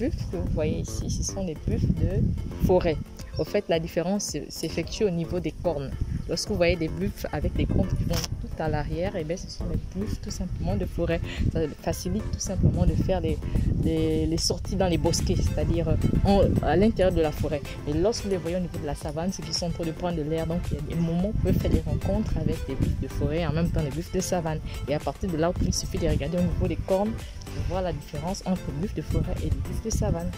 les que vous voyez ici, ce sont les buffles de forêt. Au fait, la différence s'effectue au niveau des cornes. Lorsque vous voyez des buffles avec des cornes qui vont tout à l'arrière, et eh bien, ce sont les buffles tout simplement de forêt. Ça facilite tout simplement de faire les, sorties dans les bosquets, c'est-à-dire à l'intérieur de la forêt. Et lorsque vous les voyez au niveau de la savane, c'est qu'ils sont train de prendre de l'air. Donc, il y a des moments où vous pouvez faire des rencontres avec des buffles de forêt, en même temps des buffles de savane. Et à partir de là, il suffit de regarder au niveau des cornes, voir la différence entre les buffles de forêt et les buffles de savane.